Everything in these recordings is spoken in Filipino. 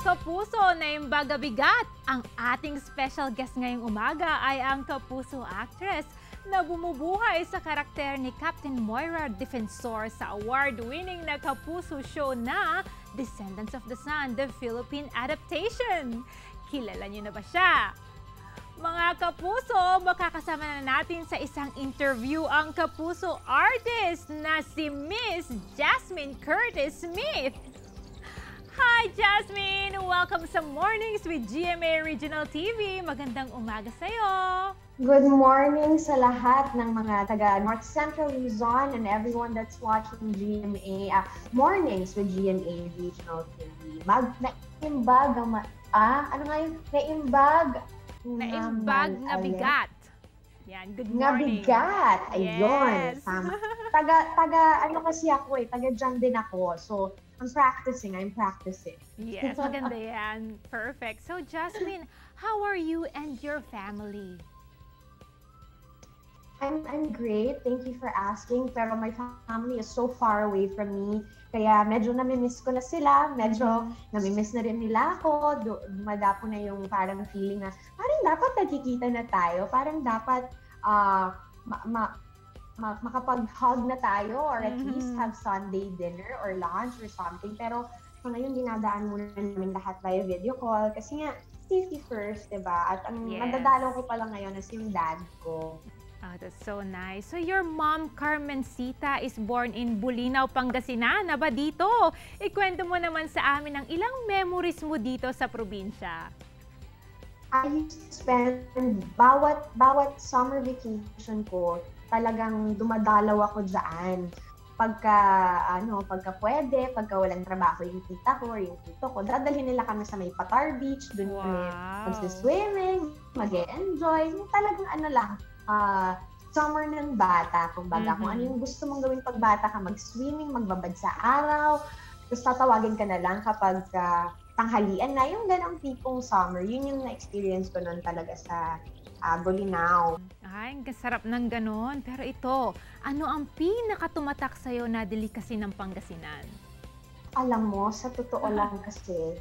kapuso na imbaga bigat. Ang ating special guest ngayong umaga ay ang kapuso actress na bumubuhay sa karakter ni Captain Moira Defensor sa award-winning na kapuso show na Descendants of the Sun, the Philippine adaptation. Kilala niyo na ba siya? Mga kapuso, makakasama na natin sa isang interview ang kapuso artist na si Miss Jasmine Curtis Smith. Hi Jasmine! Welcome sa Mornings with GMA Regional TV. Magandang umaga sa'yo! Good morning sa lahat ng mga taga North Central Luzon and everyone that's watching GMA uh, Mornings with GMA Regional TV. Mag naimbag ang ma- ah, ano nga yun? Naimbag Naimbag na bigat. Yan, good morning. bigat. Ayun. Yes. Tama. Taga, taga, ano kasi ako eh, taga dyan din ako. So, I'm practicing, I'm practicing. Yes, maganda yan. Perfect. So Jasmine, how are you and your family? I'm, I'm great. Thank you for asking. Pero my family is so far away from me. Kaya medyo namimiss ko na sila. Medyo namimiss na rin nila ako. Du- Dumadapo na yung parang feeling na parang dapat nagkikita na tayo. Parang dapat ma- ma- ma- makapag-hug na tayo or at Mhm. least have Sunday dinner or lunch or something. Pero so ngayon dinadaan muna namin lahat via video call kasi nga safety first, 'di ba? At ang Yes. mandadalaw ko pa lang ngayon is yung dad ko. Oh, that's so nice. So your mom, Carmencita, is born in Bulinaw, Pangasinan. Na ba dito? Ikwento mo naman sa amin ang ilang memories mo dito sa probinsya. I used to spend bawat bawat summer vacation ko, talagang dumadalaw ako diyan. Pagka ano, pagka pwede, pagka walang trabaho yung tita ko or yung tito ko, dadalhin nila kami sa may Patar Beach, doon kami magsi-swimming, mag-enjoy, talagang ano lang, ah, summer ng bata, kumbaga. Kung Mhm. ano yung gusto mong gawin pag bata ka, mag-swimming, magbabad sa araw, tapos tatawagin ka na lang kapag ah, tanghalian na, yung ganong tipong summer, yun yung na-experience ko noon talaga sa ah, Bolinao. Ay, ang sarap ng ganon. Pero ito, ano ang pinakatumatak sa'yo na delicacy ng Pangasinan? Alam mo, sa totoo lang kasi,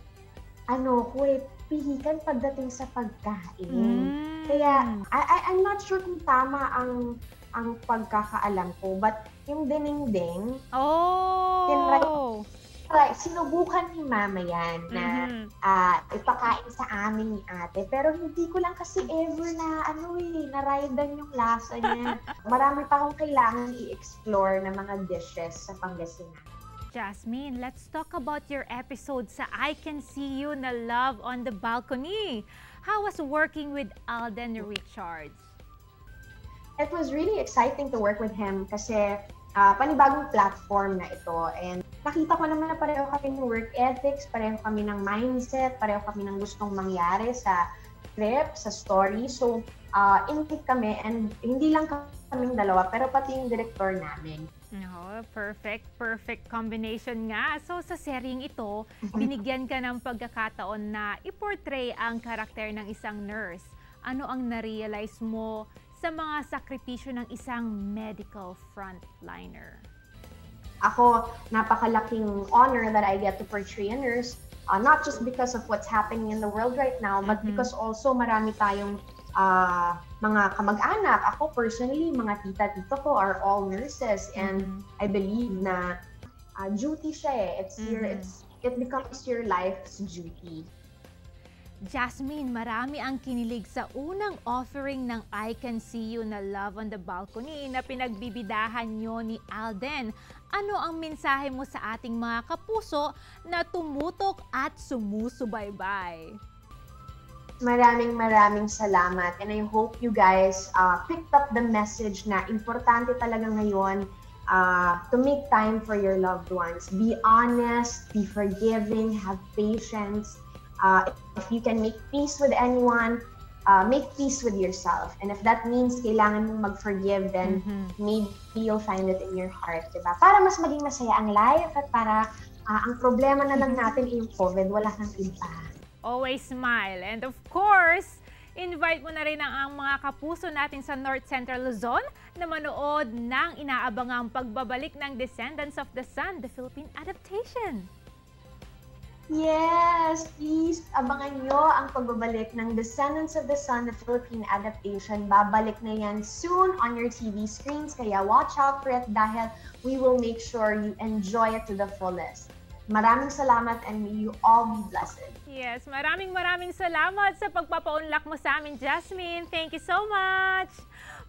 ano ko eh, pihikan pagdating sa pagkain. Mm. Kaya, I, I, I'm not sure kung tama ang ang pagkakaalam ko, but yung dinding-ding, Oh! Like, sinubukan ni mama yan na Mhm. ah, ipakain sa amin ni ate. Pero hindi ko lang kasi ever na, ano eh, naraydan yung lasa niya. Marami pa akong kailangan i-explore na mga dishes sa Pangasinan. Jasmine, let's talk about your episode sa I Can See You na Love on the Balcony. How was working with Alden Richards? It was really exciting to work with him kasi ah, panibagong platform na ito. And nakita ko naman na pareho kami ng work ethics, pareho kami ng mindset, pareho kami ng gustong mangyari sa script, sa story. So, uh, in-click kami and hindi lang kaming dalawa, pero pati yung director namin. No, perfect, perfect combination nga. So sa seryeng ito, binigyan ka ng pagkakataon na i-portray ang karakter ng isang nurse. Ano ang na-realize mo sa mga sakripisyo ng isang medical frontliner? Ako, napakalaking honor that I get to portray a nurse, uh, not just because of what's happening in the world right now, but Mhm. because also marami tayong uh, mga kamag-anak. Ako personally, mga tita-tito ko are all nurses and Mhm. I believe na uh, duty siya eh. It's your, Mhm. it's, it becomes your life's duty. Jasmine, marami ang kinilig sa unang offering ng I Can See You na Love on the Balcony na pinagbibidahan nyo ni Alden. Ano ang mensahe mo sa ating mga kapuso na tumutok at sumusubaybay? Maraming maraming salamat and I hope you guys uh, picked up the message na importante talaga ngayon uh, to make time for your loved ones. Be honest, be forgiving, have patience. Uh, if you can make peace with anyone, uh, make peace with yourself. And if that means kailangan mong mag-forgive, then Mhm. maybe you'll find it in your heart, diba? Para mas maging masaya ang life at para uh, ang problema na lang natin yung COVID, wala kang iba. Always smile. And of course, invite mo na rin ang, ang mga kapuso natin sa North Central Luzon na manood ng inaabangang pagbabalik ng Descendants of the Sun, the Philippine adaptation. Yes, please abangan nyo ang pagbabalik ng Descendants of the Sun, the Philippine adaptation. Babalik na yan soon on your TV screens, kaya watch out for it dahil we will make sure you enjoy it to the fullest. Maraming salamat and may you all be blessed. Yes, maraming maraming salamat sa pagpapaunlak mo sa amin, Jasmine. Thank you so much.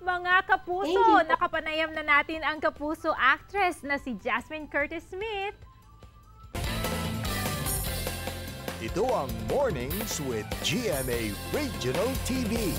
Mga kapuso, nakapanayam na natin ang kapuso actress na si Jasmine Curtis Smith. Ito ang Mornings with GMA Regional TV.